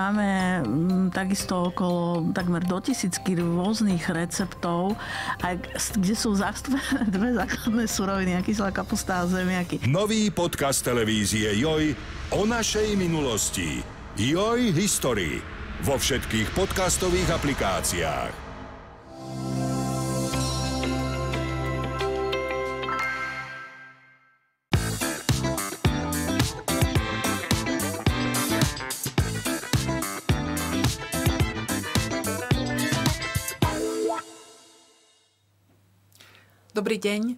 máme mm, takisto okolo takmer do tisícky rôznych receptov, a kde sú zastúpené dve základné suroviny, kyslá kapusta a zemiaky. Nový podcast televízie Joj o našej minulosti. Joj History vo všetkých podcastových aplikáciách. Dobrý deň.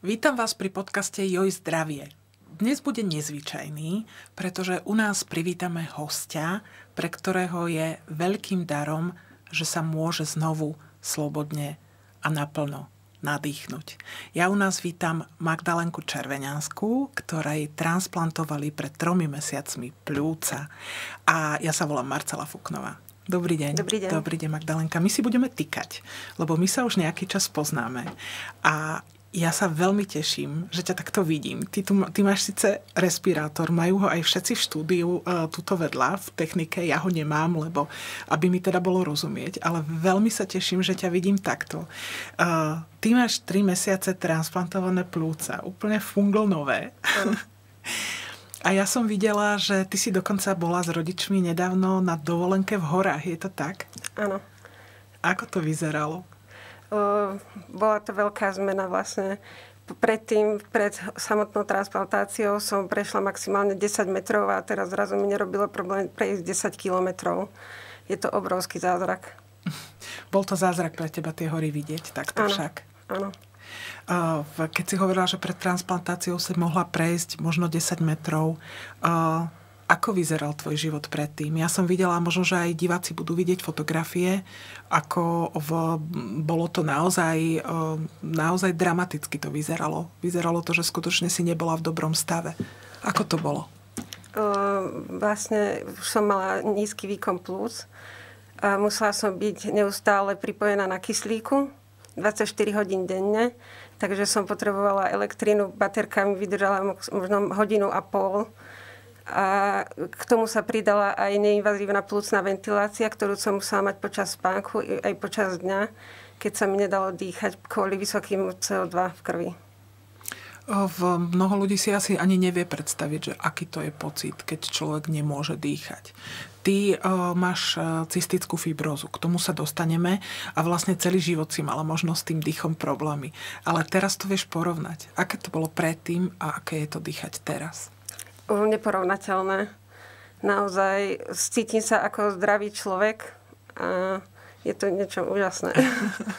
Vítam vás pri podcaste Joj zdravie. Dnes bude nezvyčajný, pretože u nás privítame hostia, pre ktorého je veľkým darom, že sa môže znovu slobodne a naplno nadýchnuť. Ja u nás vítam Magdalenku Červeňanskú, ktorej transplantovali pred tromi mesiacmi plúca. A ja sa volám Marcela Fuknová. Dobrý deň. Dobrý deň. Dobrý deň, Magdalenka. My si budeme tykať, lebo my sa už nejaký čas poznáme. A ja sa veľmi teším, že ťa takto vidím. Ty, tu, ty máš síce respirátor, majú ho aj všetci v štúdiu uh, tuto vedľa v technike, ja ho nemám, lebo aby mi teda bolo rozumieť, ale veľmi sa teším, že ťa vidím takto. Uh, ty máš 3 mesiace transplantované plúca, úplne fungl nové. A ja som videla, že ty si dokonca bola s rodičmi nedávno na dovolenke v horách. Je to tak? Áno. Ako to vyzeralo? Uh, bola to veľká zmena vlastne. Predtým, pred samotnou transplantáciou som prešla maximálne 10 metrov a teraz zrazu mi nerobilo problém prejsť 10 kilometrov. Je to obrovský zázrak. Bol to zázrak pre teba tie hory vidieť, takto áno, však? Áno. Keď si hovorila, že pred transplantáciou si mohla prejsť možno 10 metrov, ako vyzeral tvoj život predtým? Ja som videla, možno, že aj diváci budú vidieť fotografie, ako v, bolo to naozaj, naozaj dramaticky to vyzeralo. Vyzeralo to, že skutočne si nebola v dobrom stave. Ako to bolo? Vlastne už som mala nízky výkon plus. Musela som byť neustále pripojená na kyslíku 24 hodín denne takže som potrebovala elektrínu, baterka mi vydržala možno hodinu a pol. A k tomu sa pridala aj neinvazívna plúcna ventilácia, ktorú som musela mať počas spánku aj počas dňa, keď sa mi nedalo dýchať kvôli vysokým CO2 v krvi. V mnoho ľudí si asi ani nevie predstaviť, že aký to je pocit, keď človek nemôže dýchať. Ty uh, máš uh, cystickú fibrózu, k tomu sa dostaneme a vlastne celý život si mala možno s tým dýchom problémy. Ale teraz to vieš porovnať. Aké to bolo predtým a aké je to dýchať teraz? Neporovnateľné. Naozaj cítim sa ako zdravý človek a je to niečo úžasné.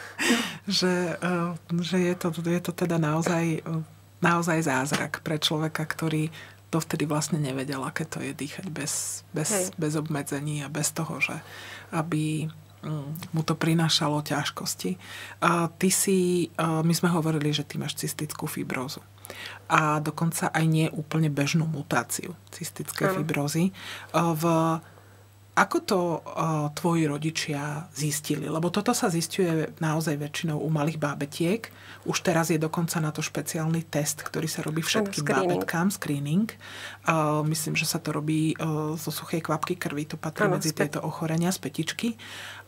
že, uh, že je, to, je to teda naozaj naozaj zázrak pre človeka, ktorý dovtedy vlastne nevedel, aké to je dýchať bez, bez, bez obmedzení a bez toho, že aby mm, mu to prinášalo ťažkosti. A ty si, my sme hovorili, že ty máš cystickú fibrózu. A dokonca aj nie úplne bežnú mutáciu cystickej fibrózy. V ako to uh, tvoji rodičia zistili? Lebo toto sa zistuje naozaj väčšinou u malých bábetiek. Už teraz je dokonca na to špeciálny test, ktorý sa robí všetkým screening. bábetkám, screening. Uh, myslím, že sa to robí uh, zo suchej kvapky krvi, to patrí ano, medzi späť. tieto ochorenia z petičky.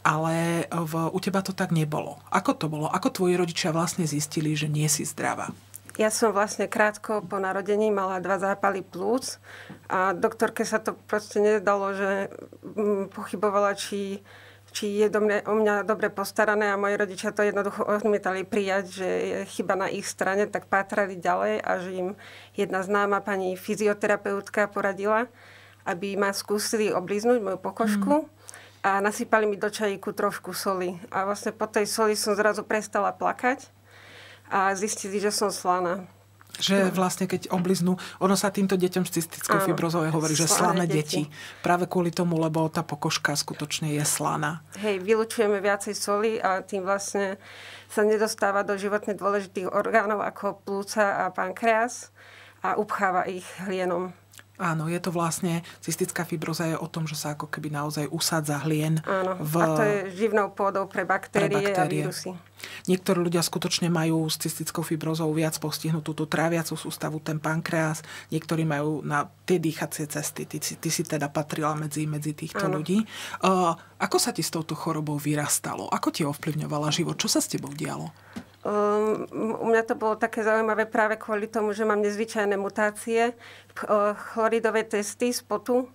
Ale v, u teba to tak nebolo. Ako to bolo? Ako tvoji rodičia vlastne zistili, že nie si zdravá? Ja som vlastne krátko po narodení mala dva zápaly plúc a doktorke sa to proste nedalo, že mm, pochybovala, či, či je do mňa, o mňa dobre postarané a moji rodičia to jednoducho odmietali prijať, že je chyba na ich strane, tak pátrali ďalej a že im jedna známa pani fyzioterapeutka poradila, aby ma skúsili obliznúť moju pokožku. Mm a nasypali mi do čajíku trošku soli. A vlastne po tej soli som zrazu prestala plakať a zistili, že som slaná. Že vlastne keď obliznú, ono sa týmto deťom s cystickou fibrozou hovorí, že slané deti. deti. Práve kvôli tomu, lebo tá pokožka skutočne je slaná. Hej, vylučujeme viacej soli a tým vlastne sa nedostáva do životne dôležitých orgánov ako plúca a pankreas a upcháva ich hlienom. Áno, je to vlastne, cystická fibroza je o tom, že sa ako keby naozaj usádza hlien. Áno, v, a to je živnou pôdou pre baktérie, pre baktérie. a vírusy. Niektorí ľudia skutočne majú s cystickou fibrozou viac postihnutú tú tráviacu sústavu, ten pankreas. Niektorí majú na tie dýchacie cesty. Ty, ty si teda patrila medzi, medzi týchto Áno. ľudí. Uh, ako sa ti s touto chorobou vyrastalo? Ako ti ovplyvňovala život? Čo sa s tebou dialo? Um, u mňa to bolo také zaujímavé práve kvôli tomu, že mám nezvyčajné mutácie. Uh, chloridové testy z potu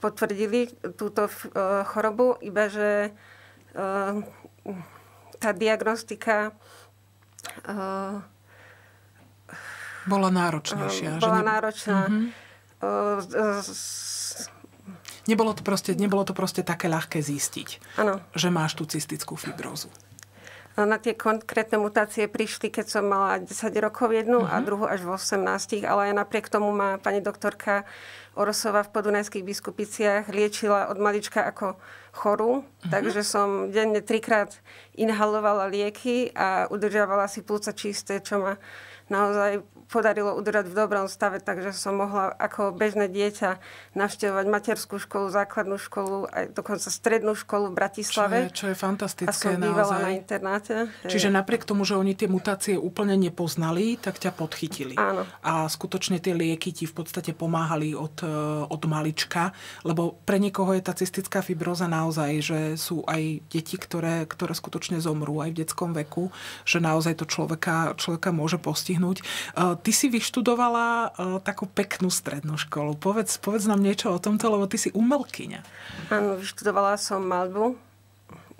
potvrdili túto uh, chorobu, iba že uh, tá diagnostika uh, bola náročnejšia. Bola že ne... náročná. Uh-huh. Uh, Nebolo to, proste, nebolo to proste také ľahké zistiť, ano. že máš tú cystickú fibrózu. Na tie konkrétne mutácie prišli, keď som mala 10 rokov jednu uh-huh. a mhm. druhú až v 18, ale aj napriek tomu ma pani doktorka Orosová v podunajských biskupiciach liečila od malička ako chorú, uh-huh. takže som denne trikrát inhalovala lieky a udržiavala si plúca čisté, čo ma naozaj podarilo udržať v dobrom stave, takže som mohla ako bežné dieťa navštevovať materskú školu, základnú školu, aj dokonca strednú školu v Bratislave. Čo je, čo je fantastické. A som bývala na internáte. Čiže napriek tomu, že oni tie mutácie úplne nepoznali, tak ťa podchytili. Áno. A skutočne tie lieky ti v podstate pomáhali od, e, od malička, lebo pre niekoho je tá cystická fibroza naozaj, že sú aj deti, ktoré, ktoré skutočne zomrú aj v detskom veku, že naozaj to človeka, človeka môže postihnúť. E, ty si vyštudovala uh, takú peknú strednú školu. Povedz, povedz nám niečo o tomto, lebo ty si umelkyňa. Áno, vyštudovala som malbu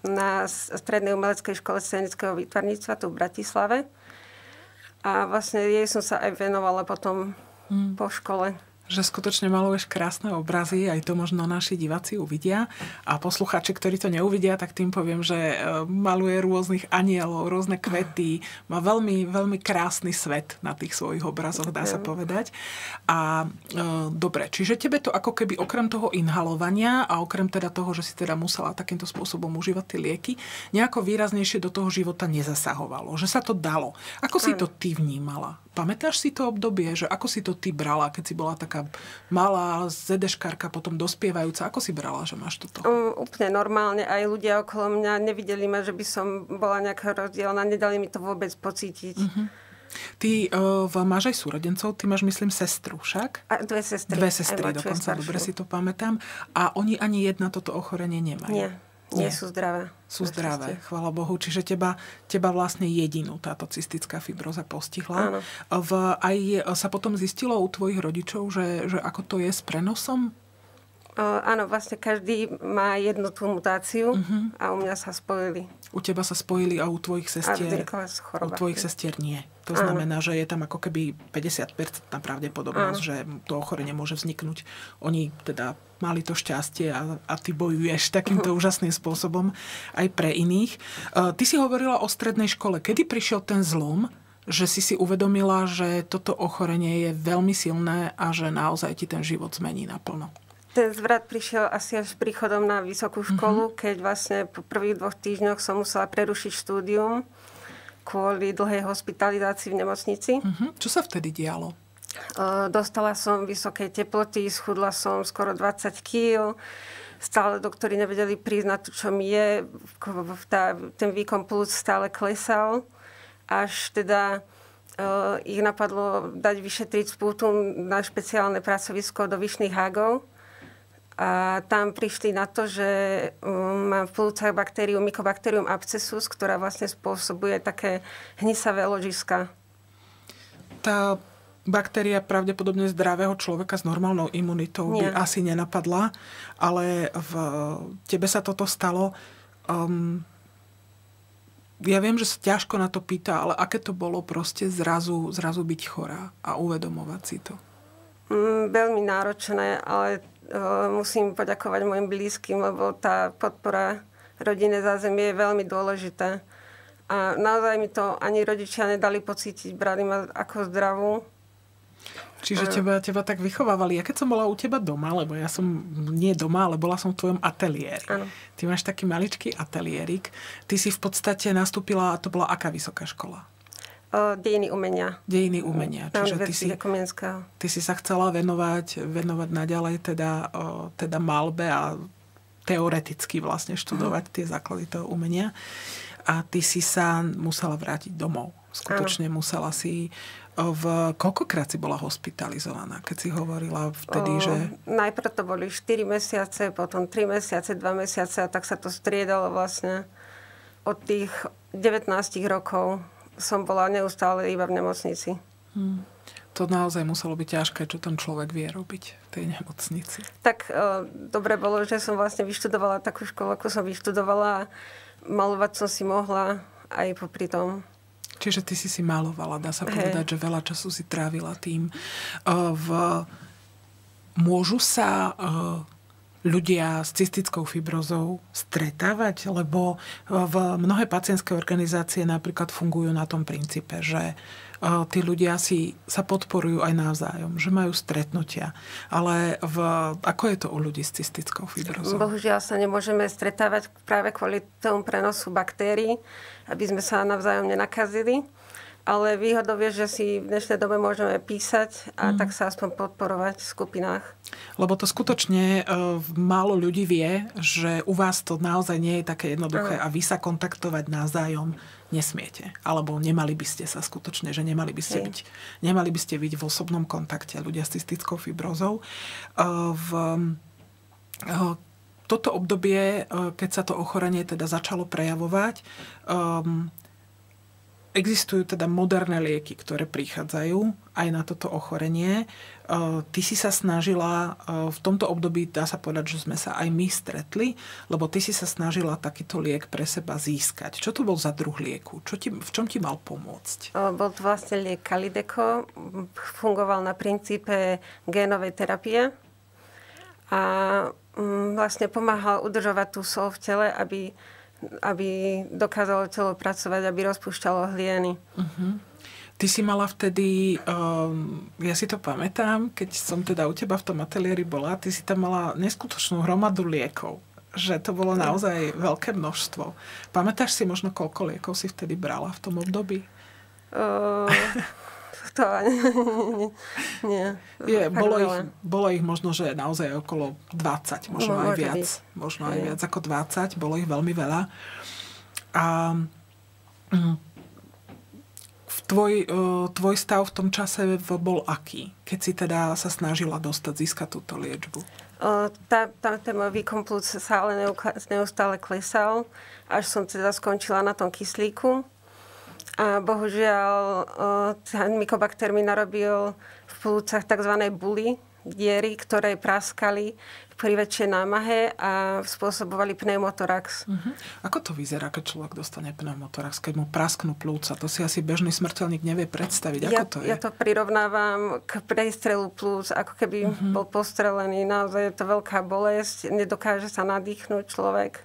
na Strednej umeleckej škole scenického výtvarníctva tu v Bratislave. A vlastne jej som sa aj venovala potom hmm. po škole že skutočne maluješ krásne obrazy, aj to možno naši diváci uvidia. A posluchači, ktorí to neuvidia, tak tým poviem, že e, maluje rôznych anielov, rôzne kvety, má veľmi, veľmi krásny svet na tých svojich obrazoch, dá sa povedať. A e, dobre, čiže tebe to ako keby okrem toho inhalovania a okrem teda toho, že si teda musela takýmto spôsobom užívať tie lieky, nejako výraznejšie do toho života nezasahovalo, že sa to dalo. Ako si to ty vnímala? Pamätáš si to obdobie, že ako si to ty brala, keď si bola taká malá zedeškárka, potom dospievajúca? Ako si brala, že máš toto? Um, úplne normálne. Aj ľudia okolo mňa nevideli ma, že by som bola nejaká rozdielna. Nedali mi to vôbec pocítiť. Uh-huh. Ty uh, máš aj súrodencov, ty máš, myslím, sestru však? A dve sestry. Dve sestry dokonca, dobre si to pamätám. A oni ani jedna toto ochorenie nemajú. Nie. Nie, sú zdravé. Sú zdravé, chvála Bohu. Čiže teba, teba vlastne jedinú táto cystická fibroza postihla. Áno. V, aj sa potom zistilo u tvojich rodičov, že, že ako to je s prenosom? Uh, áno, vlastne každý má jednu tú mutáciu uh-huh. a u mňa sa spojili. U teba sa spojili a u tvojich sestier, u tvojich sestier nie. To áno. znamená, že je tam ako keby 50% pravdepodobnosť, áno. že to ochorenie môže vzniknúť. Oni teda mali to šťastie a, a ty bojuješ takýmto uh-huh. úžasným spôsobom aj pre iných. Uh, ty si hovorila o strednej škole. Kedy prišiel ten zlom, že si si uvedomila, že toto ochorenie je veľmi silné a že naozaj ti ten život zmení naplno? Ten zvrat prišiel asi až príchodom na vysokú mhm. školu, mm-hmm. keď vlastne po prvých dvoch týždňoch som musela prerušiť štúdium kvôli dlhej hospitalizácii v nemocnici. Mm-hmm. Čo sa vtedy dialo? Dostala som vysoké teploty, schudla som skoro 20 kg. Stále doktori nevedeli to, čo mi je. Ten výkon plus stále klesal. Až teda ich napadlo dať vyšetriť spútum na špeciálne pracovisko do Vyšných hágov a tam prišli na to, že um, mám v plúcach baktériu Mycobacterium abscessus, ktorá vlastne spôsobuje také hnisavé ložiska. Tá baktéria pravdepodobne zdravého človeka s normálnou imunitou Nie. by asi nenapadla, ale v tebe sa toto stalo. Um, ja viem, že sa ťažko na to pýta, ale aké to bolo proste zrazu, zrazu byť chorá a uvedomovať si to? Mm, veľmi náročné, ale musím poďakovať mojim blízkym, lebo tá podpora rodiny zázemie je veľmi dôležitá. A naozaj mi to ani rodičia nedali pocítiť, brali ma ako zdravú. Čiže teba, teba tak vychovávali. Ja keď som bola u teba doma, lebo ja som nie doma, ale bola som v tvojom ateliéri. Ano. Ty máš taký maličký ateliérik. Ty si v podstate nastúpila, a to bola aká vysoká škola? Dejiny umenia. Dejiny umenia. Na Čiže ty si, ty si sa chcela venovať, venovať naďalej teda, teda malbe a teoreticky vlastne študovať tie základy toho umenia. A ty si sa musela vrátiť domov. Skutočne ano. musela si v, koľkokrát si bola hospitalizovaná, keď si hovorila vtedy, o, že... Najprv to boli 4 mesiace, potom 3 mesiace, 2 mesiace a tak sa to striedalo vlastne. Od tých 19 rokov som bola neustále iba v nemocnici. Hmm. To naozaj muselo byť ťažké, čo ten človek vie robiť v tej nemocnici. Tak e, dobre bolo, že som vlastne vyštudovala takú školu, ako som vyštudovala a malovať som si mohla aj popri tom. Čiže ty si si malovala, dá sa hey. povedať, že veľa času si trávila tým. E, v, môžu sa e, ľudia s cystickou fibrozou stretávať, lebo v mnohé pacientské organizácie napríklad fungujú na tom princípe, že e, tí ľudia si sa podporujú aj navzájom, že majú stretnutia. Ale v, ako je to u ľudí s cystickou fibrozou? Bohužiaľ sa nemôžeme stretávať práve kvôli tomu prenosu baktérií, aby sme sa navzájom nenakazili ale výhodou je, že si v dnešnej dobe môžeme písať a mm. tak sa aspoň podporovať v skupinách. Lebo to skutočne uh, málo ľudí vie, že u vás to naozaj nie je také jednoduché uh. a vy sa kontaktovať navzájom nesmiete. Alebo nemali by ste sa skutočne, že nemali by ste, byť, nemali by ste byť v osobnom kontakte ľudia s cystickou fibrozou. Uh, v, uh, toto obdobie, keď sa to ochorenie teda začalo prejavovať, um, Existujú teda moderné lieky, ktoré prichádzajú aj na toto ochorenie. E, ty si sa snažila, e, v tomto období dá sa povedať, že sme sa aj my stretli, lebo ty si sa snažila takýto liek pre seba získať. Čo to bol za druh lieku? Čo ti, v čom ti mal pomôcť? Bol to vlastne liek Kalideco. Fungoval na princípe génovej terapie a mm, vlastne pomáhal udržovať tú sol v tele, aby aby dokázalo telo pracovať, aby rozpúšťalo hlieny. Uh-huh. Ty si mala vtedy, um, ja si to pamätám, keď som teda u teba v tom ateliéri bola, ty si tam mala neskutočnú hromadu liekov že to bolo naozaj veľké množstvo. Pamätáš si možno, koľko liekov si vtedy brala v tom období? Uh, to ani nie. Je, bolo, ich, bolo ich možno, že naozaj okolo 20, možno no, aj viac. Byť. Možno aj viac ako 20, bolo ich veľmi veľa. A mm, tvoj, e, tvoj stav v tom čase bol aký? Keď si teda sa snažila dostať, získať túto liečbu? tá, tá, ten môj výkon plúc sa ale neustále klesal, až som teda skončila na tom kyslíku. A bohužiaľ ten mykobakter mi narobil v plúcach tzv. buly, diery, ktoré praskali pri väčšej námahe a spôsobovali pneumotorax. Uh-huh. Ako to vyzerá, keď človek dostane pneumotorax, keď mu prasknú plúca? To si asi bežný smrteľník nevie predstaviť. Ako ja, to je? Ja to prirovnávam k prestrelu plúc, ako keby uh-huh. bol postrelený. Naozaj je to veľká bolesť, nedokáže sa nadýchnuť človek.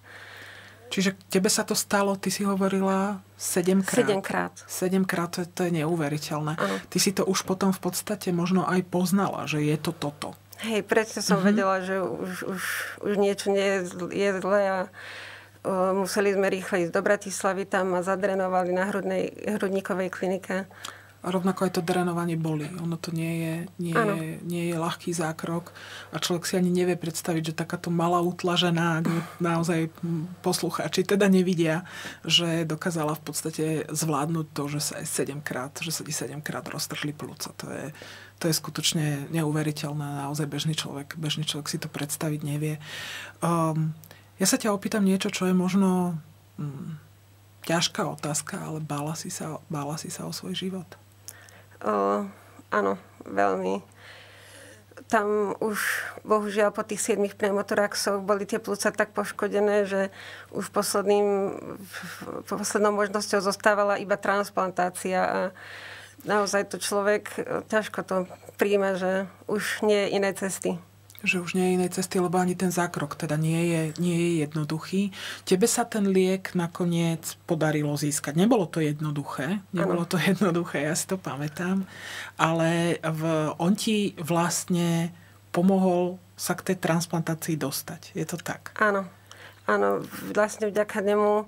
Čiže tebe sa to stalo, ty si hovorila, sedemkrát. Sedemkrát. Sedemkrát, to, to je neuveriteľné. Ano. Ty si to už potom v podstate možno aj poznala, že je to toto. Hej, prečo som uh-huh. vedela, že už, už, už niečo nie je, je zlé a uh, museli sme rýchle ísť do Bratislavy, tam ma zadrenovali na hrudnej, hrudníkovej klinike. A rovnako aj to drenovanie boli. Ono to nie je, nie, je, nie je ľahký zákrok a človek si ani nevie predstaviť, že takáto malá utlažená, naozaj poslucháči teda nevidia, že dokázala v podstate zvládnuť to, že sa aj 7 krát, že sa ti 7 krát roztrhli plúca. To je, to je skutočne neuveriteľné. Naozaj bežný človek, bežný človek si to predstaviť nevie. Um, ja sa ťa opýtam niečo, čo je možno hm, ťažká otázka, ale bála si sa, bála si sa o svoj život. O, áno, veľmi. Tam už, bohužiaľ, po tých 7 pneumotoraxoch boli tie plúca tak poškodené, že už posledným, poslednou možnosťou zostávala iba transplantácia a naozaj to človek ťažko to príjme, že už nie je iné cesty že už nie je inej cesty, lebo ani ten zákrok teda nie je, nie je jednoduchý. Tebe sa ten liek nakoniec podarilo získať. Nebolo to jednoduché, nebolo to jednoduché, ja si to pamätám, ale v, on ti vlastne pomohol sa k tej transplantácii dostať. Je to tak? Áno. Áno, vlastne vďaka nemu,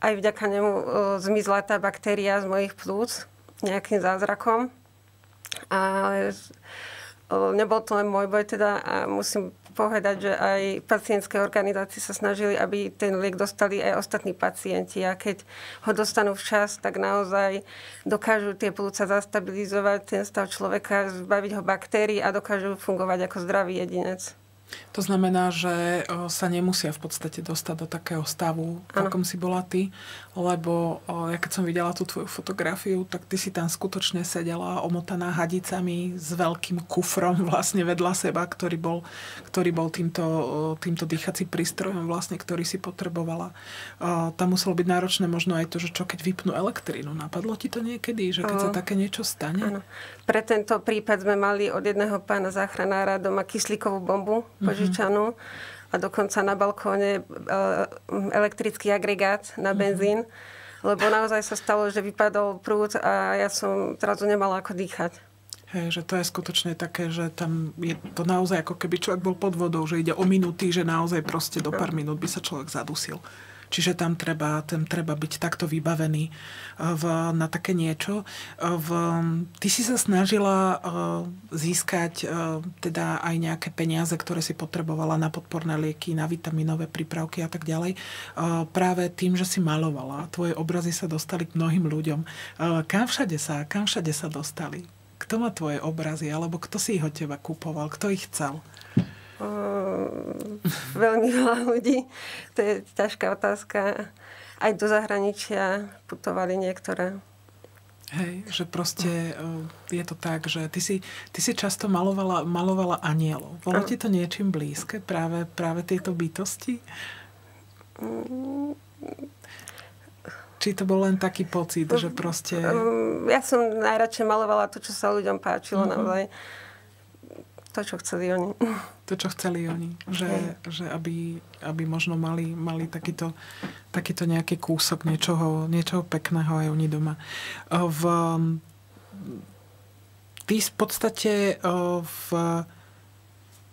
aj vďaka nemu o, zmizla tá baktéria z mojich plúc nejakým zázrakom. Ale nebol to len môj boj teda a musím povedať, že aj pacientské organizácie sa snažili, aby ten liek dostali aj ostatní pacienti a keď ho dostanú včas, tak naozaj dokážu tie plúca zastabilizovať ten stav človeka, zbaviť ho baktérií a dokážu fungovať ako zdravý jedinec. To znamená, že sa nemusia v podstate dostať do takého stavu, v akom si bola ty, lebo ja keď som videla tú tvoju fotografiu, tak ty si tam skutočne sedela omotaná hadicami s veľkým kufrom vlastne vedľa seba, ktorý bol, ktorý bol týmto, týmto dýchacím prístrojom vlastne, ktorý si potrebovala. Tam muselo byť náročné možno aj to, že čo keď vypnú elektrínu. Napadlo ti to niekedy, že keď sa také niečo stane? Ano. Pre tento prípad sme mali od jedného pána záchranára doma kyslíkovú bombu, požičanú a dokonca na balkóne e, elektrický agregát na mhm. benzín, lebo naozaj sa stalo, že vypadol prúd a ja som zrazu nemala ako dýchať. Hej, že to je skutočne také, že tam je to naozaj ako keby človek bol pod vodou, že ide o minúty, že naozaj proste do pár minút by sa človek zadusil. Čiže tam treba, tam treba byť takto vybavený eh, v, na také niečo. Eh, v, ty si sa snažila eh, získať teda aj nejaké peniaze, ktoré si potrebovala na podporné lieky, na vitaminové prípravky a tak ďalej. Práve tým, že si malovala. Tvoje obrazy sa dostali k mnohým ľuďom. Kam všade sa, kam všade sa dostali? Kto má tvoje obrazy? Alebo kto si ich od teba kupoval? Kto ich chcel? Veľmi veľa ľudí. To je ťažká otázka. Aj do zahraničia putovali niektoré. Hej, že proste je to tak, že ty si, ty si často malovala, malovala anielov. Bolo ti to niečím blízke, práve, práve tieto bytosti? Či to bol len taký pocit, že proste... Ja som najradšej malovala to, čo sa ľuďom páčilo mm-hmm. naozaj. To, čo chceli oni. To, čo chceli oni. Že, že aby, aby možno mali, mali takýto, takýto nejaký kúsok niečoho, niečoho pekného aj oni doma. V, ty v podstate v,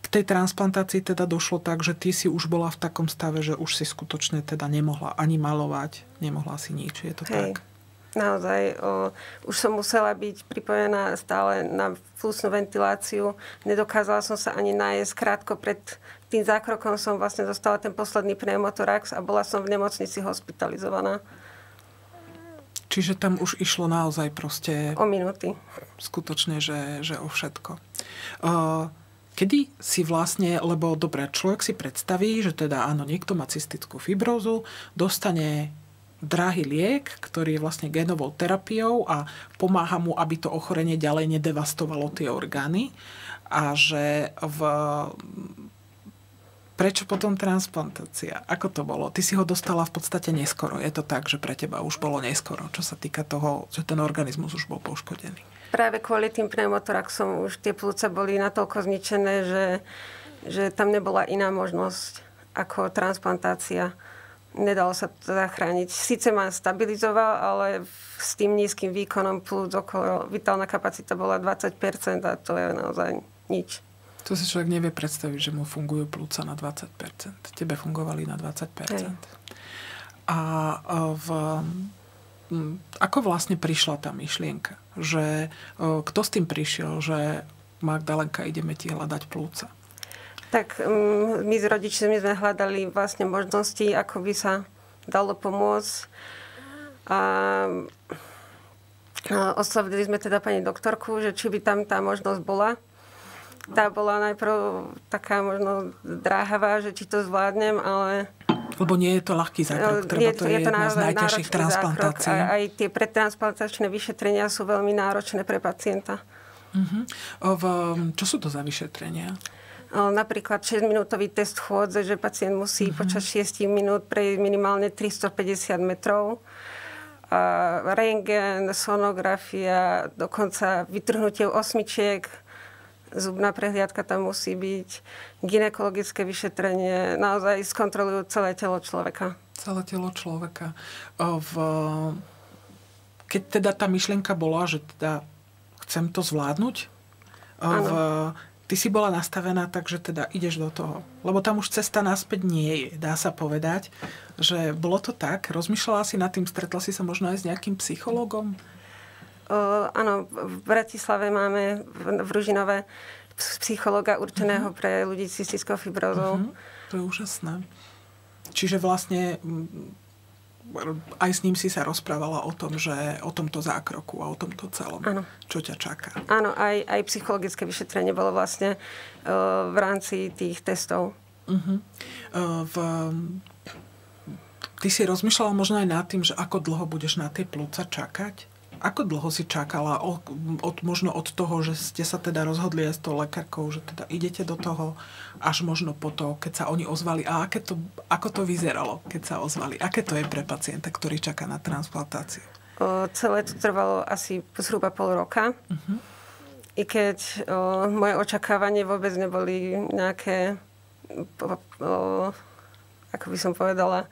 k tej transplantácii teda došlo tak, že ty si už bola v takom stave, že už si skutočne teda nemohla ani malovať, nemohla si nič. Je to Hej. tak? Naozaj, o, už som musela byť pripojená stále na flusnú ventiláciu. Nedokázala som sa ani nájsť. Krátko pred tým zákrokom som vlastne dostala ten posledný pneumotorax a bola som v nemocnici hospitalizovaná. Čiže tam už išlo naozaj proste... O minúty. Skutočne, že, že o všetko. Kedy si vlastne, lebo dobre, človek si predstaví, že teda áno, niekto má cystickú fibrózu, dostane drahý liek, ktorý je vlastne genovou terapiou a pomáha mu, aby to ochorenie ďalej nedevastovalo tie orgány a že v Prečo potom transplantácia? Ako to bolo? Ty si ho dostala v podstate neskoro. Je to tak, že pre teba už bolo neskoro, čo sa týka toho, že ten organizmus už bol poškodený? Práve kvôli tým pneumotoraxom už tie plúca boli natoľko zničené, že, že tam nebola iná možnosť ako transplantácia nedalo sa to zachrániť. Sice ma stabilizoval, ale s tým nízkym výkonom plus okolo vitálna kapacita bola 20% a to je naozaj nič. To si človek nevie predstaviť, že mu fungujú plúca na 20%. Tebe fungovali na 20%. Hej. A v, ako vlastne prišla tá myšlienka? Že kto s tým prišiel, že Magdalenka, ideme ti hľadať plúca? Tak mm, my s rodičmi sme hľadali vlastne možnosti, ako by sa dalo pomôcť. A oslovili sme teda pani doktorku, že či by tam tá možnosť bola. Tá bola najprv taká možno dráhavá, že či to zvládnem, ale... Lebo nie je to ľahký zákrok, treba, je, to je, je to jedna z najťažších transplantácií. A aj tie predtransplantačné vyšetrenia sú veľmi náročné pre pacienta. Uh-huh. V, čo sú to za vyšetrenia? Napríklad 6-minútový test chôdze, že pacient musí uh-huh. počas 6 minút prejsť minimálne 350 metrov. A rengen, sonografia, dokonca vytrhnutie osmičiek, zubná prehliadka tam musí byť, ginekologické vyšetrenie, naozaj skontrolujú celé telo človeka. Celé telo človeka. V... Keď teda tá myšlienka bola, že teda chcem to zvládnuť, v ty si bola nastavená tak, že teda ideš do toho. Lebo tam už cesta naspäť nie je, dá sa povedať. Že bolo to tak, rozmýšľala si nad tým, stretla si sa možno aj s nejakým psychologom? Uh, áno, v Bratislave máme v, v Ružinove psychologa určeného uh-huh. pre ľudí s cystickou fibrózou. Uh-huh. To je úžasné. Čiže vlastne aj s ním si sa rozprávala o tom, že o tomto zákroku a o tomto celom. Áno. Čo ťa čaká? Áno, aj, aj psychologické vyšetrenie bolo vlastne uh, v rámci tých testov. Uh-huh. Uh, v, ty si rozmýšľala možno aj nad tým, že ako dlho budeš na tie plúca čakať? Ako dlho si čakala od, od, možno od toho, že ste sa teda rozhodli aj s tou lekárkou, že teda idete do toho, až možno po to, keď sa oni ozvali. A aké to, ako to vyzeralo, keď sa ozvali? Aké to je pre pacienta, ktorý čaká na transplantáciu? O, celé to trvalo asi zhruba pol roka. Uh-huh. I keď o, moje očakávanie vôbec neboli nejaké, o, o, ako by som povedala,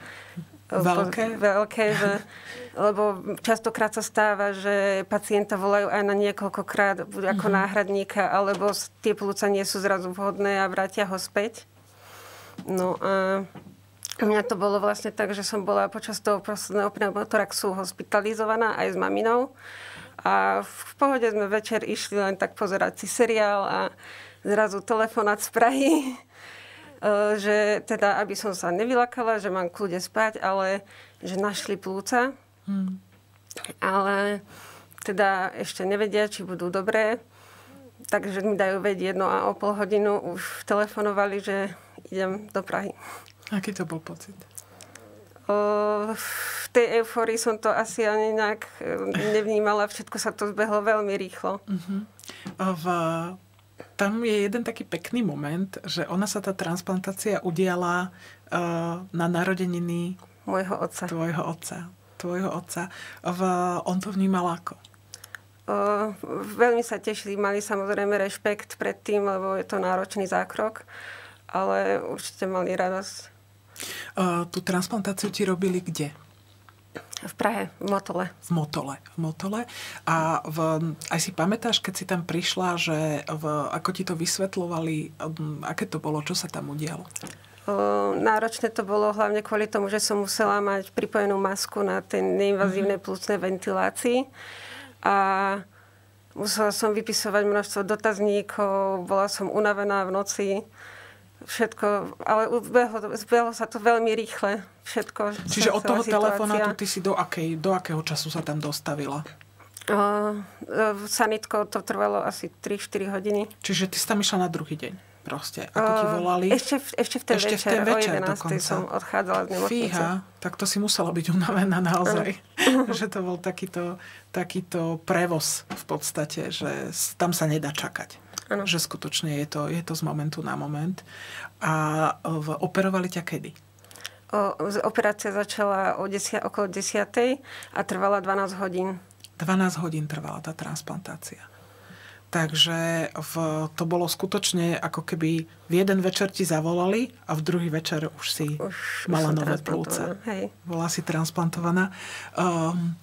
veľké, veľké že, lebo častokrát sa stáva, že pacienta volajú aj na niekoľkokrát ako mm-hmm. náhradníka, alebo tie plúca nie sú zrazu vhodné a vrátia ho späť. No a u mňa to bolo vlastne tak, že som bola počas toho posledného pneumotoraxu hospitalizovaná aj s maminou. A v pohode sme večer išli len tak pozerať si seriál a zrazu telefonát z Prahy že teda, aby som sa nevylakala, že mám kľude spať, ale že našli plúca. Hmm. Ale teda ešte nevedia, či budú dobré. Takže mi dajú vedieť jedno a o pol hodinu už telefonovali, že idem do Prahy. Aký to bol pocit? V tej euforii som to asi ani nejak e, nevnímala. Všetko sa to zbehlo veľmi rýchlo. Uh-huh. V tam je jeden taký pekný moment, že ona sa tá transplantácia udiala uh, na narodeniny môjho otca. Tvojho otca. Tvojho otca. V, on to vnímal ako? Uh, veľmi sa tešili, mali samozrejme rešpekt pred tým, lebo je to náročný zákrok, ale určite mali radosť. Uh, tú transplantáciu ti robili kde? V Prahe, v Motole. V Motole. V Motole. A v, aj si pamätáš, keď si tam prišla, že v, ako ti to vysvetlovali, um, aké to bolo, čo sa tam udialo? Náročné to bolo hlavne kvôli tomu, že som musela mať pripojenú masku na tej neinvazívnej mm-hmm. plúcnej ventilácii. A musela som vypisovať množstvo dotazníkov, bola som unavená v noci všetko, ale zbehlo, zbehlo sa to veľmi rýchle. Všetko. Čiže od toho telefonátu ty si do, akej, do akého času sa tam dostavila? Uh, sanitko to trvalo asi 3-4 hodiny. Čiže ty si tam išla na druhý deň? Proste, ako ti volali? Ešte, ešte v ten ešte večer, v ten večer o 11. dokonca. som odchádzala z nemocnice. Fíha, tak to si musela byť unavená naozaj. že to bol takýto, takýto prevoz v podstate, že tam sa nedá čakať. Ano. Že skutočne je to, je to z momentu na moment. A v, operovali ťa kedy? O, operácia začala o desia, okolo 10. a trvala 12 hodín. 12 hodín trvala tá transplantácia. Takže v, to bolo skutočne ako keby v jeden večer ti zavolali a v druhý večer už si už, mala už nové plúce. Bola si transplantovaná. Um,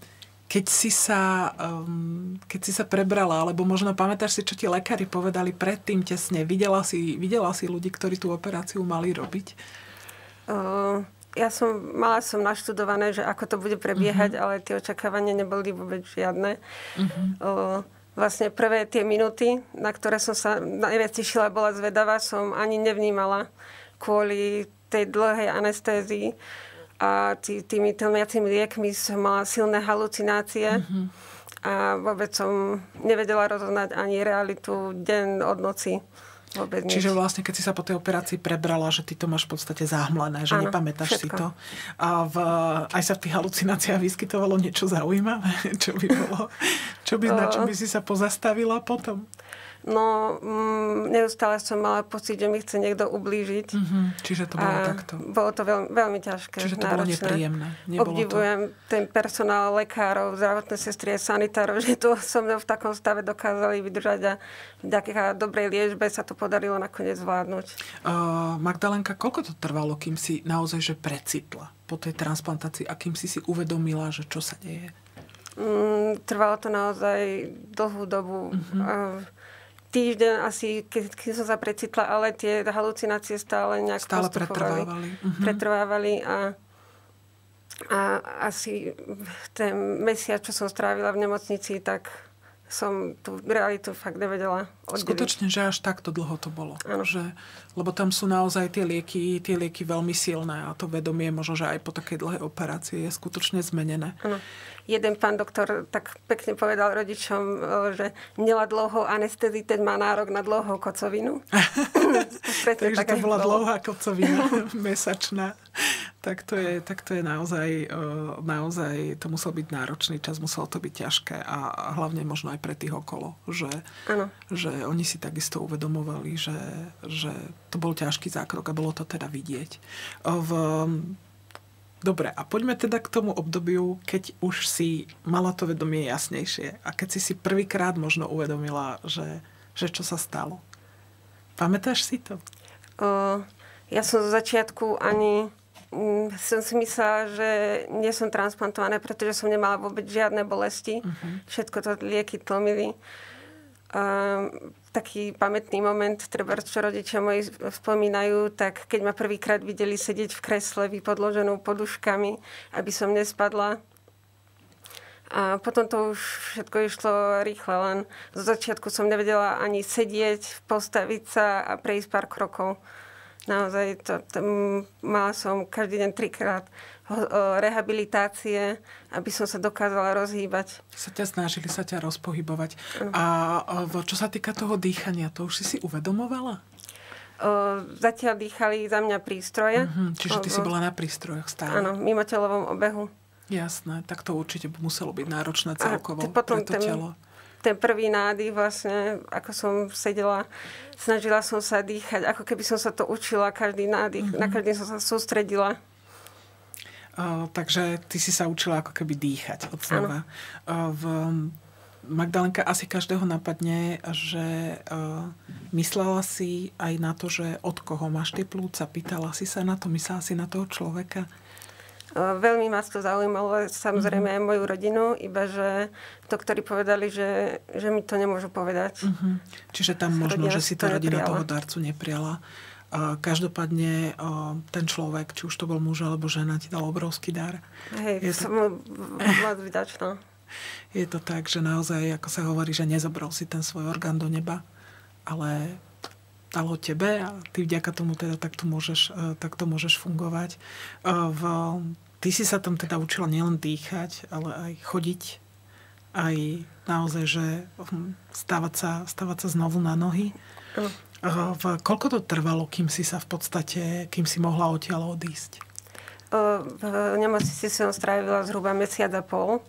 keď si sa, um, keď si sa prebrala, alebo možno pamätáš si, čo ti lekári povedali predtým tesne, videla si, videla si ľudí, ktorí tú operáciu mali robiť? Uh, ja som, mala som naštudované, že ako to bude prebiehať, uh-huh. ale tie očakávania neboli vôbec žiadne. Uh-huh. Uh, vlastne prvé tie minúty, na ktoré som sa najviac tešila, bola zvedavá, som ani nevnímala kvôli tej dlhej anestézii a tý, tými tlmiacimi liekmi som mala silné halucinácie mm-hmm. a vôbec som nevedela rozoznať ani realitu deň od noci. Vôbec Čiže nič. vlastne, keď si sa po tej operácii prebrala, že ty to máš v podstate zahmlené, že ano, nepamätáš všetko. si to. A v, aj sa v tých halucináciách vyskytovalo niečo zaujímavé, čo by bolo, čo by, na čo by si sa pozastavila potom? No, mm, neustále som mala pocit, že mi chce niekto ublížiť. Mm-hmm. Čiže to bolo a takto. Bolo to veľmi, veľmi ťažké. Čiže to náročné. bolo nepríjemné. Nebolo Obdivujem to... ten personál lekárov, zdravotné sestry a sanitárov, že to so mnou v takom stave dokázali vydržať a vďaka dobrej liežbe sa to podarilo nakoniec zvládnuť. Uh, Magdalenka, koľko to trvalo, kým si naozaj že precitla po tej transplantácii a kým si si uvedomila, že čo sa deje? Mm, trvalo to naozaj dlhú dobu. Mm-hmm. Uh, týždeň asi, keď, keď som sa precitla, ale tie halucinácie stále nejak stále pretrvávali. Uh-huh. pretrvávali a A asi ten mesiac, čo som strávila v nemocnici, tak som tú realitu fakt nevedela oddeliť. Skutočne, že až takto dlho to bolo. Že, lebo tam sú naozaj tie lieky, tie lieky veľmi silné a to vedomie možno, že aj po takej dlhej operácii je skutočne zmenené. Ano. Jeden pán doktor tak pekne povedal rodičom, že nela dlouho anestezii, ten má nárok na dlouhou kocovinu. Takže to bola dlouhá kocovina mesačná tak to je, tak to je naozaj, naozaj, to musel byť náročný čas, muselo to byť ťažké a hlavne možno aj pre tých okolo, že, že oni si takisto uvedomovali, že, že to bol ťažký zákrok a bolo to teda vidieť. V, Dobre, a poďme teda k tomu obdobiu, keď už si mala to vedomie jasnejšie a keď si si prvýkrát možno uvedomila, že, že čo sa stalo. Pamätáš si to? Uh, ja som zo začiatku ani som si myslela, že nie som transplantovaná, pretože som nemala vôbec žiadne bolesti. Uh-huh. Všetko to lieky tlmili. Uh, taký pamätný moment, treba, čo rodičia moji spomínajú, tak keď ma prvýkrát videli sedieť v kresle vypodloženú poduškami, aby som nespadla. A potom to už všetko išlo rýchle, len zo začiatku som nevedela ani sedieť, postaviť sa a prejsť pár krokov. Naozaj, to, to, mala som každý deň trikrát rehabilitácie, aby som sa dokázala rozhýbať. Sa ťa snažili sa ťa rozpohybovať. A čo sa týka toho dýchania, to už si si uvedomovala? Zatiaľ dýchali za mňa prístroje. Uh-huh. Čiže ty o, si bola na prístrojoch stále. Áno, mimo telovom obehu. Jasné, tak to určite muselo byť náročné celkovo potom pre to ten, telo ten prvý nádych vlastne, ako som sedela, snažila som sa dýchať, ako keby som sa to učila, každý nádych, mm-hmm. na každý som sa sústredila. Uh, takže ty si sa učila ako keby dýchať od. Uh, v, Magdalenka, asi každého napadne, že uh, myslela si aj na to, že od koho máš tie plúca. Pýtala si sa na to, myslela si na toho človeka? Veľmi ma to zaujímalo, samozrejme aj moju rodinu, iba že doktori povedali, že, že mi to nemôžu povedať. Uh-huh. Čiže tam možno, že si to rodina neprijala. toho darcu neprijala. Každopádne ten človek, či už to bol muž alebo žena, ti dal obrovský dar. Hej, je som bola vďačná. Je to tak, že naozaj, ako sa hovorí, že nezobral si ten svoj orgán do neba, ale dal ho tebe a ty vďaka tomu teda takto môžeš, e, takto môžeš fungovať. E, v Ty si sa tam teda učila nielen dýchať, ale aj chodiť, aj naozaj, že hm, stávať sa, stávať sa znovu na nohy. V, koľko to trvalo, kým si sa v podstate, kým si mohla odtiaľ odísť? V nemocnici som strávila zhruba mesiac a pol.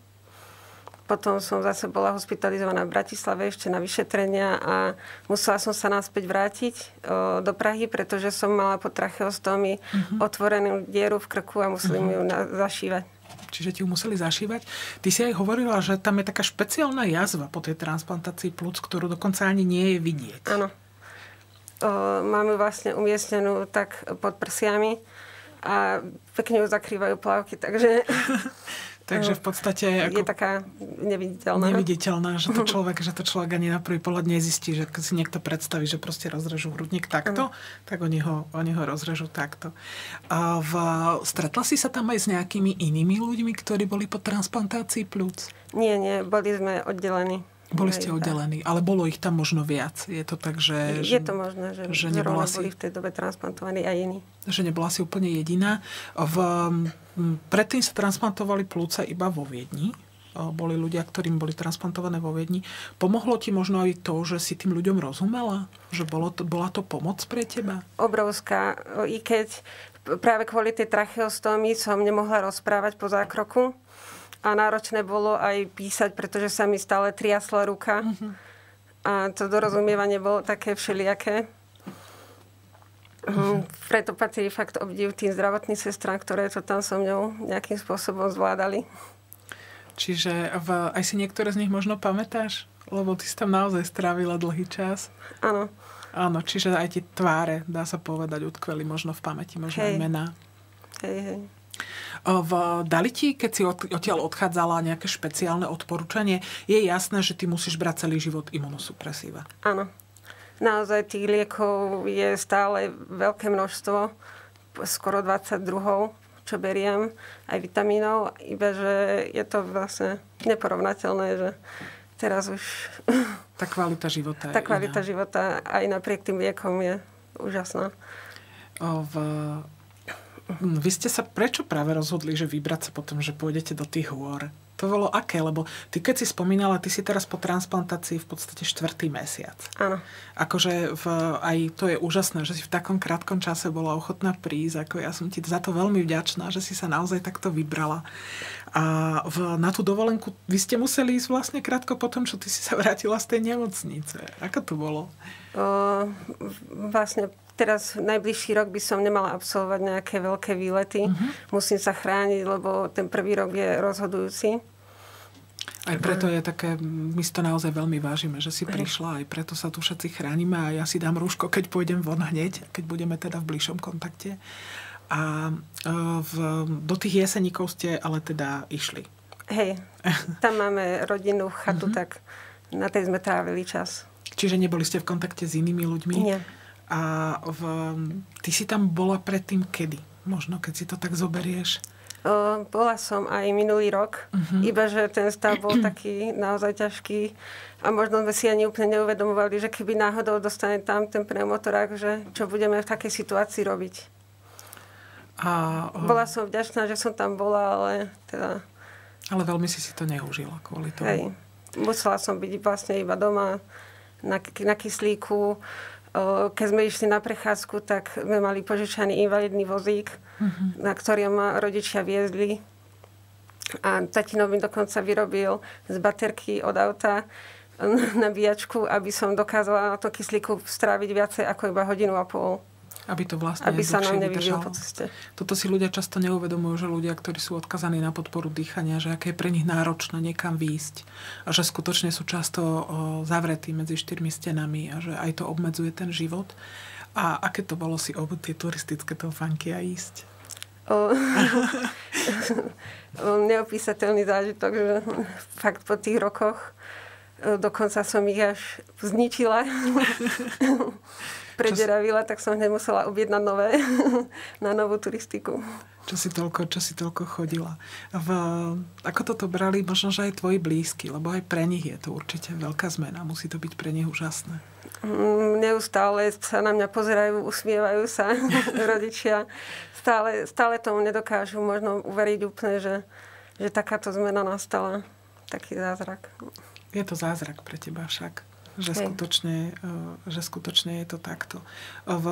Potom som zase bola hospitalizovaná v Bratislave ešte na vyšetrenia a musela som sa naspäť vrátiť o, do Prahy, pretože som mala po tracheostómii uh-huh. otvorenú dieru v krku a museli uh-huh. ju na, zašívať. Čiže ti ju museli zašívať. Ty si aj hovorila, že tam je taká špeciálna jazva po tej transplantácii plúc, ktorú dokonca ani nie je vidieť. Áno. Mám ju vlastne umiestnenú tak pod prsiami a pekne ju zakrývajú plavky, takže Takže v podstate... Ako je taká neviditeľná. Neviditeľná, že to človek, že to človek ani na prvý pohľad nezistí, že keď si niekto predstaví, že proste rozrežú hrudník takto, uh tak oni ho, oni ho rozrežú takto. A v, stretla si sa tam aj s nejakými inými ľuďmi, ktorí boli po transplantácii plúc? Nie, nie, boli sme oddelení. Boli ste oddelení, ale bolo ich tam možno viac. Je to tak, že... Je to možné, že, že nebola si, boli v tej dobe transplantovaní aj iní. Že nebola si úplne jediná. V, predtým sa transplantovali plúca iba vo Viedni. Boli ľudia, ktorým boli transplantované vo Viedni. Pomohlo ti možno aj to, že si tým ľuďom rozumela? Že bolo to, bola to pomoc pre teba? Obrovská. I keď práve kvôli tej tracheostómii som nemohla rozprávať po zákroku, a náročné bolo aj písať, pretože sa mi stále triasla ruka. A to dorozumievanie bolo také všelijaké. Mm-hmm. Preto patrí fakt obdiv tým zdravotným sestrám, ktoré to tam so mňou nejakým spôsobom zvládali. Čiže v, aj si niektoré z nich možno pamätáš? Lebo ty si tam naozaj strávila dlhý čas. Áno. Áno, čiže aj tie tváre, dá sa povedať, utkveli možno v pamäti, možno hej. aj mená. Hej, hej. V, dali ti, keď si od, odtiaľ odchádzala nejaké špeciálne odporúčanie, je jasné, že ty musíš brať celý život imunosupresíva. Áno. Naozaj tých liekov je stále veľké množstvo, skoro 22 čo beriem, aj vitamínov, iba že je to vlastne neporovnateľné, že teraz už... Tá kvalita života Tá kvalita iná. života aj napriek tým liekom je úžasná. V... Vy ste sa prečo práve rozhodli, že vybrať sa potom, že pôjdete do tých hôr? To bolo aké? Lebo ty keď si spomínala, ty si teraz po transplantácii v podstate štvrtý mesiac. Áno. Akože v, aj to je úžasné, že si v takom krátkom čase bola ochotná prísť. Ako ja som ti za to veľmi vďačná, že si sa naozaj takto vybrala. A v, na tú dovolenku vy ste museli ísť vlastne krátko po tom, čo ty si sa vrátila z tej nemocnice. Ako to bolo? O, vlastne teraz najbližší rok by som nemala absolvovať nejaké veľké výlety. Uh-huh. Musím sa chrániť, lebo ten prvý rok je rozhodujúci. Aj preto je také, my si to naozaj veľmi vážime, že si prišla, aj preto sa tu všetci chránime a ja si dám rúško, keď pôjdem von hneď, keď budeme teda v bližšom kontakte. A e, v, do tých jeseníkov ste ale teda išli. Hej, tam máme rodinu, chatu, uh-huh. tak na tej sme trávili čas. Čiže neboli ste v kontakte s inými ľuďmi? Nie. A v, ty si tam bola predtým kedy? Možno, keď si to tak zoberieš. O, bola som aj minulý rok, uh-huh. iba že ten stav bol taký naozaj ťažký a možno sme si ani úplne neuvedomovali, že keby náhodou dostane tam ten pneumotorák, že čo budeme v takej situácii robiť. A, o... Bola som vďačná, že som tam bola, ale teda... Ale veľmi si si to neužila kvôli tomu. Hej. Musela som byť vlastne iba doma na, na kyslíku keď sme išli na prechádzku, tak sme mali požičaný invalidný vozík, uh-huh. na ktorom ma rodičia viezli. A tatino mi dokonca vyrobil z baterky od auta nabíjačku, aby som dokázala na to kyslíku stráviť viacej ako iba hodinu a pol. Aby to vlastne Aby sa nám nevyžil po ceste. Toto si ľudia často neuvedomujú, že ľudia, ktorí sú odkazaní na podporu dýchania, že aké je pre nich náročné niekam výjsť a že skutočne sú často o, zavretí medzi štyrmi stenami a že aj to obmedzuje ten život. A aké to bolo si obuť tie turistické tofanky a ísť? O, neopísateľný zážitok, že fakt po tých rokoch dokonca som ich až zničila prederavila, tak som hneď musela objednať nové na novú turistiku. Čo si toľko, čo si toľko chodila. V, ako toto brali možno, že aj tvoji blízky, lebo aj pre nich je to určite veľká zmena. Musí to byť pre nich úžasné. Mm, neustále sa na mňa pozerajú, usmievajú sa rodičia. Stále, stále tomu nedokážu možno uveriť úplne, že, že takáto zmena nastala. Taký zázrak. Je to zázrak pre teba však že skutočne, e, že skutočne je to takto. V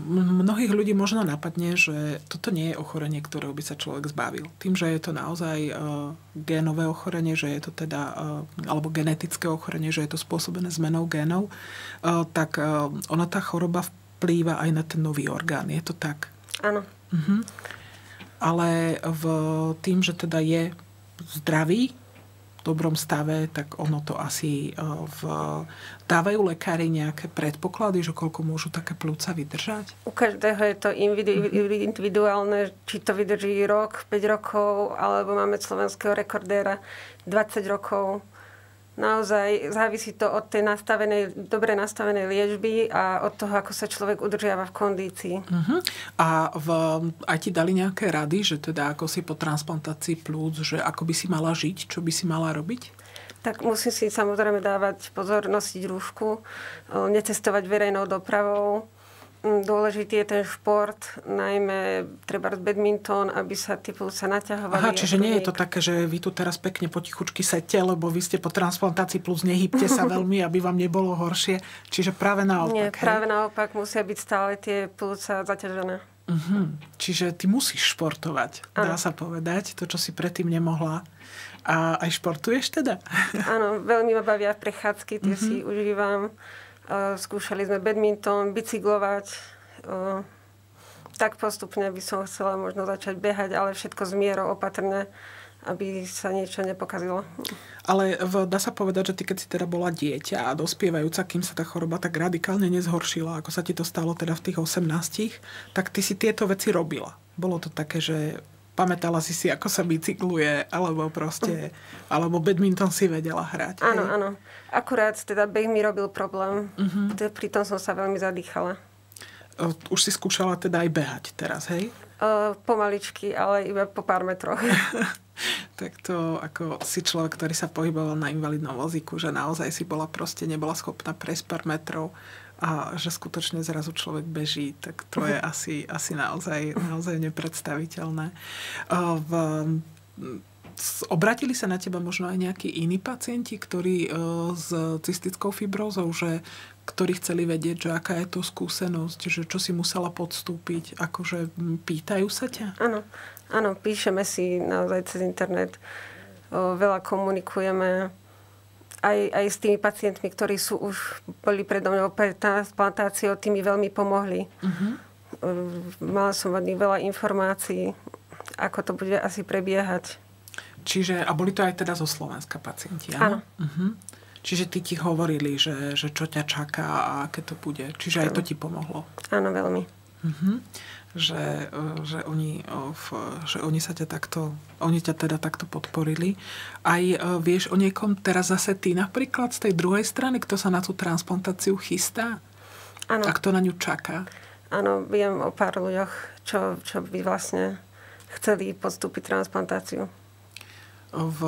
mnohých ľudí možno napadne, že toto nie je ochorenie, ktorého by sa človek zbavil. Tým, že je to naozaj uh, génové ochorenie, že je to teda, uh, alebo genetické ochorenie, že je to spôsobené zmenou génov, uh, tak uh, ona tá choroba vplýva aj na ten nový orgán. Je to tak? Áno. Uh-huh. Ale v tým, že teda je zdravý, dobrom stave, tak ono to asi e, v... Dávajú lekári nejaké predpoklady, že koľko môžu také plúca vydržať? U každého je to individuálne, či to vydrží rok, 5 rokov, alebo máme slovenského rekordéra 20 rokov naozaj závisí to od tej nastavenej, dobre nastavenej liečby a od toho, ako sa človek udržiava v kondícii. Uh-huh. A v, aj ti dali nejaké rady, že teda ako si po transplantácii plúc, že ako by si mala žiť, čo by si mala robiť? Tak musím si samozrejme dávať pozor, nosiť rúšku, necestovať verejnou dopravou, dôležitý je ten šport, najmä treba badminton, aby sa tí sa naťahovali. Aha, čiže nie je to také, že vy tu teraz pekne potichučky sete, lebo vy ste po transplantácii plus nehybte sa veľmi, aby vám nebolo horšie. Čiže práve naopak. Nie, hej? práve naopak musia byť stále tie plúca zaťažené. Uh-huh. Čiže ty musíš športovať, ano. dá sa povedať, to, čo si predtým nemohla. A aj športuješ teda? Áno, veľmi ma bavia prechádzky, tie uh-huh. si užívam. Skúšali sme badminton, bicyklovať. Tak postupne by som chcela možno začať behať, ale všetko z mierou opatrne, aby sa niečo nepokazilo. Ale v, dá sa povedať, že ty keď si teda bola dieťa a dospievajúca, kým sa tá choroba tak radikálne nezhoršila, ako sa ti to stalo teda v tých 18, tak ty si tieto veci robila. Bolo to také, že pamätala si si, ako sa bicykluje, alebo proste, alebo badminton si vedela hrať. Áno, áno. Akurát teda beh mi robil problém. Uh-huh. Pritom som sa veľmi zadýchala. Už si skúšala teda aj behať teraz, hej? Uh, pomaličky, ale iba po pár metroch. tak to ako si človek, ktorý sa pohyboval na invalidnom vozíku, že naozaj si bola proste, nebola schopná prejsť pár metrov a že skutočne zrazu človek beží, tak to je asi, asi naozaj, naozaj nepredstaviteľné. V, obratili sa na teba možno aj nejakí iní pacienti, ktorí s cystickou fibrózou, že ktorí chceli vedieť, že aká je to skúsenosť, že čo si musela podstúpiť, akože pýtajú sa ťa? Áno, áno, píšeme si naozaj cez internet, veľa komunikujeme aj, aj s tými pacientmi, ktorí sú už boli predo mňou pre transplantáciou, tými veľmi pomohli. Uh-huh. Mala som od nich veľa informácií, ako to bude asi prebiehať. Čiže, a boli to aj teda zo Slovenska pacienti, áno? Uh-huh. Čiže ty ti hovorili, že, že čo ťa čaká a aké to bude. Čiže aj to ti pomohlo. Áno, veľmi. Uh-huh. Že, e, že, oni, že oni sa ťa takto, oni ťa teda takto podporili. Aj e, vieš o niekom teraz zase ty napríklad z tej druhej strany, kto sa na tú transplantáciu chystá? Áno. A kto na ňu čaká? Áno, viem o pár ľuďoch, čo, čo by vlastne chceli podstúpiť transplantáciu. V,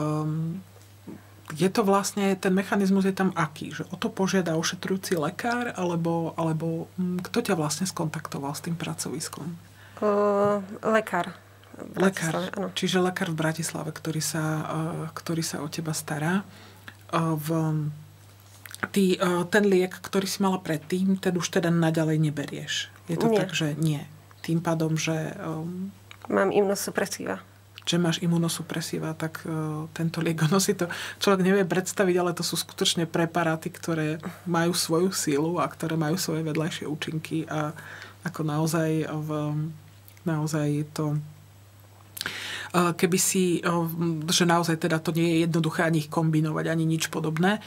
je to vlastne, ten mechanizmus je tam aký? Že o to požiada ošetrujúci lekár, alebo, alebo hm, kto ťa vlastne skontaktoval s tým pracoviskom? O, lekár. Lekár, áno. čiže lekár v Bratislave, ktorý sa, ktorý sa o teba stará. V, ty, ten liek, ktorý si mala predtým, ten už teda naďalej neberieš. Je to nie. tak, že nie. Tým pádom, že... Um, Mám immunosupresíva že máš imunosupresíva, tak uh, tento liek, ono si to človek nevie predstaviť, ale to sú skutočne preparáty, ktoré majú svoju sílu a ktoré majú svoje vedľajšie účinky a ako naozaj v, naozaj to keby si, že naozaj teda to nie je jednoduché ani ich kombinovať, ani nič podobné.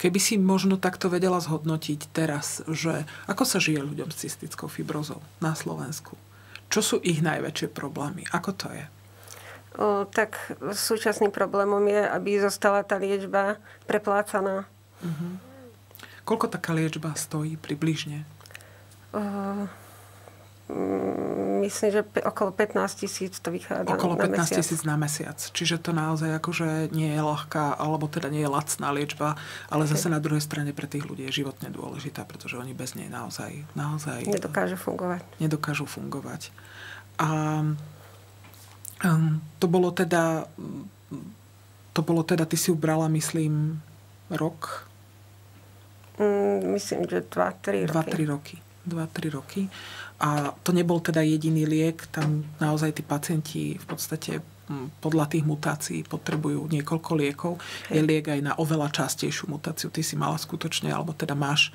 Keby si možno takto vedela zhodnotiť teraz, že ako sa žije ľuďom s cystickou fibrozou na Slovensku? Čo sú ich najväčšie problémy? Ako to je? O, tak súčasným problémom je, aby zostala tá liečba preplácaná. Uh-huh. Koľko taká liečba stojí približne? O, myslím, že okolo 15 tisíc to vychádza Okolo 15 tisíc na mesiac. Čiže to naozaj akože nie je ľahká, alebo teda nie je lacná liečba, ale okay. zase na druhej strane pre tých ľudí je životne dôležitá, pretože oni bez nej naozaj, naozaj nedokážu fungovať. Nedokážu fungovať. A um, to bolo teda to bolo teda, ty si ubrala, myslím, rok? Mm, myslím, že 2-3 roky. 2-3 roky. 2-3 roky. A to nebol teda jediný liek, tam naozaj tí pacienti v podstate podľa tých mutácií potrebujú niekoľko liekov. Je liek aj na oveľa častejšiu mutáciu. Ty si mala skutočne, alebo teda máš,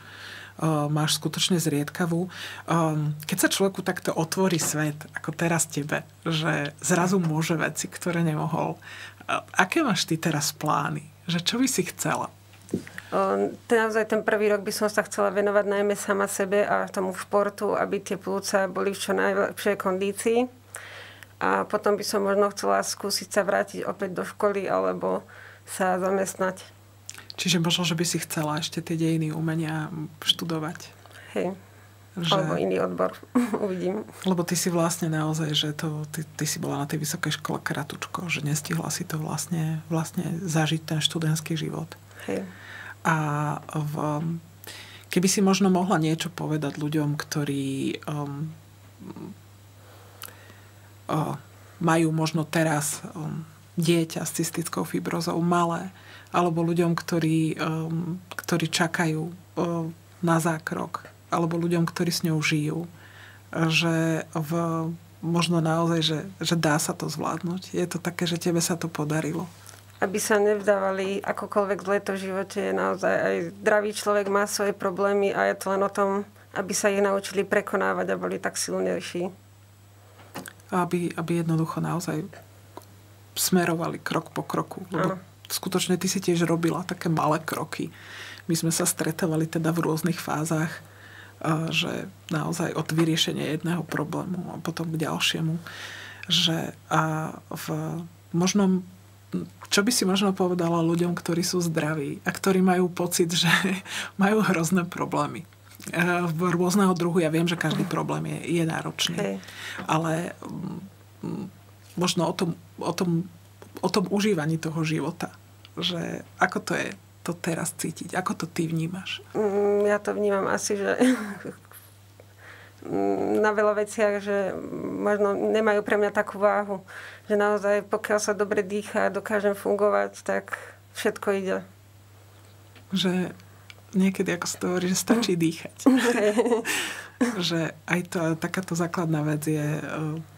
uh, máš skutočne zriedkavú. Um, keď sa človeku takto otvorí svet, ako teraz tebe, že zrazu môže veci, ktoré nemohol, uh, aké máš ty teraz plány? Že čo by si chcela? Naozaj ten prvý rok by som sa chcela venovať najmä sama sebe a tomu športu, aby tie plúca boli v čo najlepšej kondícii. A potom by som možno chcela skúsiť sa vrátiť opäť do školy alebo sa zamestnať. Čiže možno, že by si chcela ešte tie dejiny umenia študovať. Hej. Že... Alebo iný odbor. Uvidím. Lebo ty si vlastne naozaj, že to, ty, ty si bola na tej vysokej škole kratučko, že nestihla si to vlastne, vlastne zažiť ten študentský život. Hej. A v, keby si možno mohla niečo povedať ľuďom, ktorí um, uh, majú možno teraz um, dieťa s cystickou fibrozou malé, alebo ľuďom, ktorí, um, ktorí čakajú uh, na zákrok, alebo ľuďom, ktorí s ňou žijú, že v, možno naozaj, že, že dá sa to zvládnuť. Je to také, že tebe sa to podarilo aby sa nevzdávali akokoľvek zle to v živote. Naozaj aj zdravý človek má svoje problémy a je to len o tom, aby sa ich naučili prekonávať a boli tak silnejší. Aby, aby jednoducho naozaj smerovali krok po kroku. Lebo skutočne ty si tiež robila také malé kroky. My sme sa stretávali teda v rôznych fázach, že naozaj od vyriešenia jedného problému a potom k ďalšiemu. Že a v možnom čo by si možno povedala ľuďom, ktorí sú zdraví a ktorí majú pocit, že majú hrozné problémy? v rôzneho druhu. Ja viem, že každý problém je, je náročný. Hej. Ale mm, možno o tom, o, tom, o tom užívaní toho života. Že ako to je to teraz cítiť? Ako to ty vnímaš? Mm, ja to vnímam asi, že na veľa veciach, že možno nemajú pre mňa takú váhu, že naozaj pokiaľ sa dobre dýcha a dokážem fungovať, tak všetko ide. Že niekedy, ako sa hovorí, že stačí dýchať. že aj to, takáto základná vec je,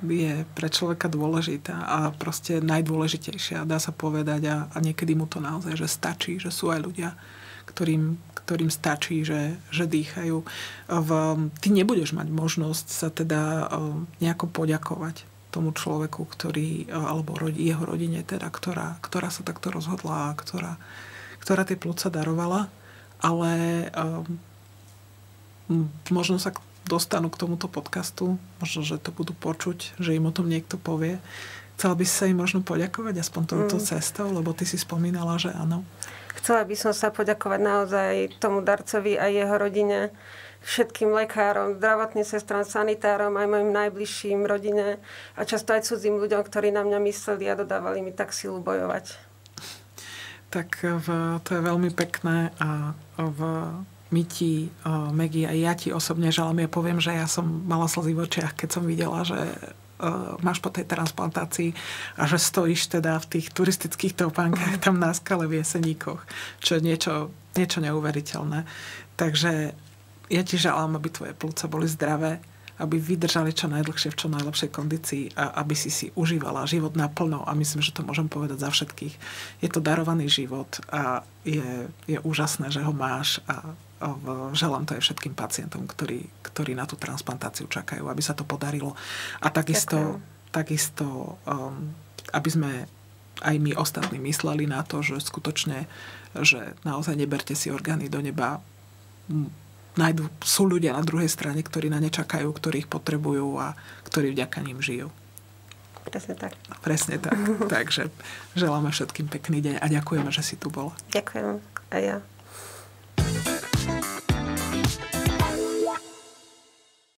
je pre človeka dôležitá a proste najdôležitejšia, dá sa povedať a, a niekedy mu to naozaj, že stačí, že sú aj ľudia, ktorým, ktorým stačí, že, že dýchajú. V, ty nebudeš mať možnosť sa teda nejako poďakovať tomu človeku, ktorý, alebo jeho rodine, teda, ktorá, ktorá sa takto rozhodla a ktorá, ktorá tie plúca darovala, ale um, možno sa dostanú k tomuto podcastu, možno, že to budú počuť, že im o tom niekto povie. Chcela by sa im možno poďakovať aspoň touto mm. cestou, lebo ty si spomínala, že áno. Chcela by som sa poďakovať naozaj tomu darcovi a jeho rodine, všetkým lekárom, zdravotným sestram, sanitárom, aj mojim najbližším rodine a často aj cudzím ľuďom, ktorí na mňa mysleli a dodávali mi tak silu bojovať. Tak v, to je veľmi pekné a v, my ti, Megy, aj ja ti osobne želám. Ja poviem, že ja som mala slzy v očiach, keď som videla, že máš po tej transplantácii a že stojíš teda v tých turistických topánkach tam na skale v Jeseníkoch, čo je niečo, niečo neuveriteľné. Takže ja ti želám, aby tvoje plúca boli zdravé, aby vydržali čo najdlhšie v čo najlepšej kondícii a aby si si užívala život naplno a myslím, že to môžem povedať za všetkých. Je to darovaný život a je, je úžasné, že ho máš a želám to aj všetkým pacientom, ktorí, ktorí na tú transplantáciu čakajú, aby sa to podarilo. A takisto, takisto um, aby sme aj my ostatní mysleli na to, že skutočne, že naozaj neberte si orgány do neba nájdu, sú ľudia na druhej strane, ktorí na ne čakajú, ktorí ich potrebujú a ktorí vďaka ním žijú. Presne tak. Presne tak. Takže želáme všetkým pekný deň a ďakujeme, že si tu bola. Ďakujem. A ja.